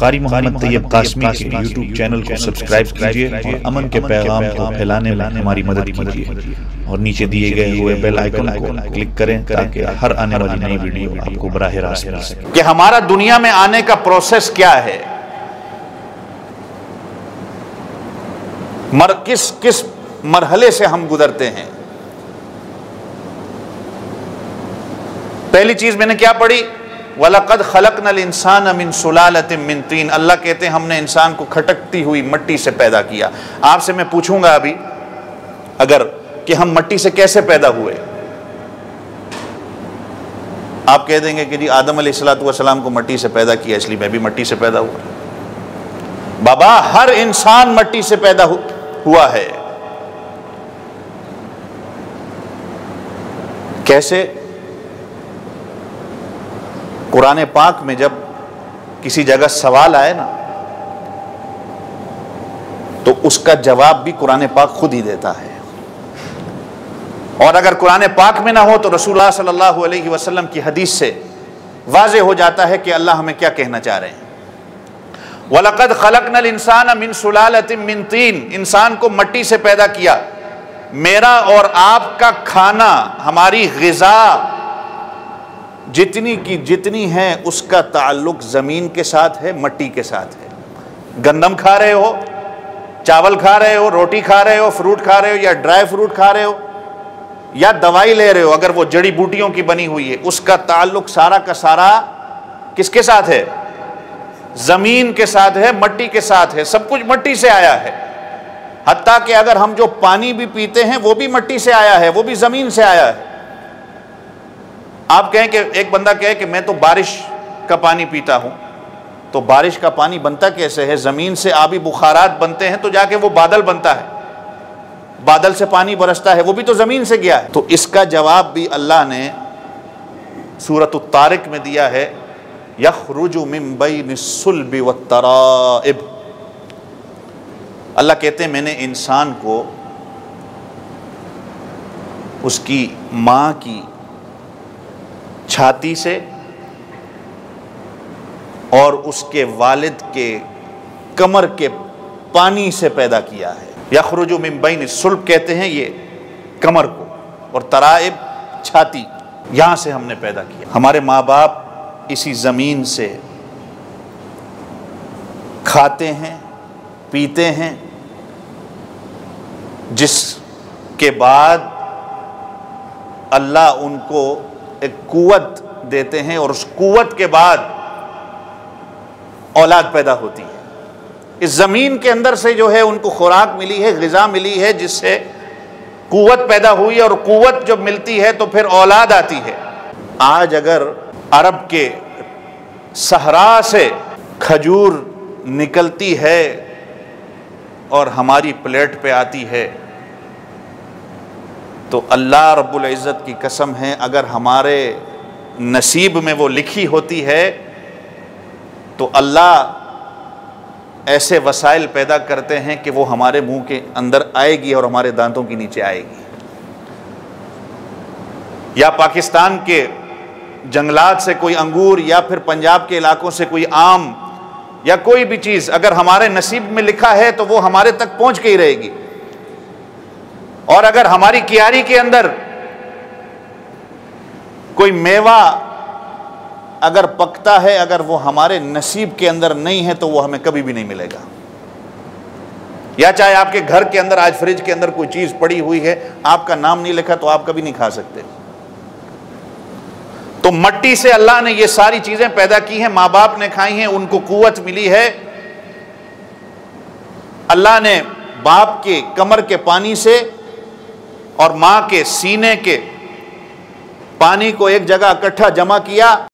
कारी मोहम्मद तैयब कासमी के YouTube channel को सब्सक्राइब कीजिए और अमन के पैगाम को फैलाने में हमारी मदद कीजिए और नीचे दिए गए हुए बेल आइकन को क्लिक करें ताकि हर आने वाली नई वीडियो आपको बराह रास्त मिल सके। कि हमारा दुनिया में आने का प्रोसेस क्या है? मर किस किस मरहले से हम गुजरते हैं? पहली चीज़ मैंने क्या पढ़ी? वलकद खलक नल इंसान अमिन सुलालत मिन तीन। अल्लाह कहते हैं, हमने इंसान को खटकती हुई मट्टी से पैदा किया। आपसे मैं पूछूँगा अभी, अगर कि हम मट्टी से कैसे पैदा हुए? आप कह देंगे कि जी, आदम सलाम को मट्टी से पैदा किया, इसलिए मैं भी मट्टी से पैदा हुआ। बाबा, हर इंसान मट्टी से पैदा हुआ है। कैसे? कुरान पाक में जब किसी जगह सवाल आए ना तो उसका जवाब भी कुरान पाक खुद ही देता है। और अगर कुरान पाक में ना हो तो रसूलुल्लाह सल्लल्लाहु अलैहि वसल्लम की हदीस से वाज हो जाता है कि अल्लाह हमें क्या कहना चाह रहे हैं। वलकद खलक नल इंसान मिन सुलालतिम मिन तीन, इंसान को मट्टी से पैदा किया। मेरा और आपका खाना, हमारी ग़िज़ा जितनी की जितनी है, उसका ताल्लुक ज़मीन के साथ है, मट्टी के साथ है। गंदम खा रहे हो, चावल खा रहे हो, रोटी खा रहे हो, फ्रूट खा रहे हो, या ड्राई फ्रूट खा रहे हो, या दवाई ले रहे हो, अगर वो जड़ी बूटियों की बनी हुई है, उसका ताल्लुक सारा का सारा किसके साथ है? ज़मीन के साथ है, मट्टी के साथ है, सब कुछ मट्टी से आया है। हती कि अगर हम जो पानी भी पीते हैं, वो भी मट्टी से आया है, वो भी ज़मीन से आया है। आप कहें कि एक बंदा कहे कि मैं तो बारिश का पानी पीता हूँ तो बारिश का पानी बनता कैसे है? ज़मीन से आबी बुखारात बनते हैं तो जाके वो बादल बनता है। बादल से पानी बरसता है, वो भी तो ज़मीन से गया है। तो इसका जवाब भी अल्लाह ने सूरत तारिक में दिया है, यखरुजु मिम्बई निसुलबी व तराइब। अल्लाह कहते हैं, मैंने इंसान को उसकी माँ की छाती से और उसके वालिद के कमर के पानी से पैदा किया है। यखरुजु मिम्बैन सुल्ब कहते हैं ये कमर को और तराइब छाती यहाँ से हमने पैदा किया। हमारे माँ बाप इसी ज़मीन से खाते हैं, पीते हैं, जिसके बाद अल्लाह उनको एक कुवत देते हैं और उस कुवत के बाद औलाद पैदा होती है। इस ज़मीन के अंदर से जो है उनको खुराक मिली है, गज़ा मिली है, जिससे कुवत पैदा हुई और कुवत जब मिलती है तो फिर औलाद आती है। आज अगर अरब के सहरा से खजूर निकलती है और हमारी प्लेट पे आती है तो अल्लाह रब्बुल इज़्ज़त की कसम है, अगर हमारे नसीब में वो लिखी होती है तो अल्लाह ऐसे वसाइल पैदा करते हैं कि वो हमारे मुँह के अंदर आएगी और हमारे दांतों के नीचे आएगी। या पाकिस्तान के जंगलात से कोई अंगूर, या फिर पंजाब के इलाकों से कोई आम, या कोई भी चीज़ अगर हमारे नसीब में लिखा है तो वो हमारे तक पहुँच के ही रहेगी। और अगर हमारी कियारी के अंदर कोई मेवा अगर पकता है, अगर वो हमारे नसीब के अंदर नहीं है तो वो हमें कभी भी नहीं मिलेगा। या चाहे आपके घर के अंदर, आज फ्रिज के अंदर कोई चीज़ पड़ी हुई है, आपका नाम नहीं लिखा तो आप कभी नहीं खा सकते। तो मट्टी से अल्लाह ने ये सारी चीज़ें पैदा की हैं माँ बाप ने खाई हैं, उनको कुवत मिली है। अल्लाह ने बाप के कमर के पानी से और माँ के सीने के पानी को एक जगह इकट्ठा जमा किया।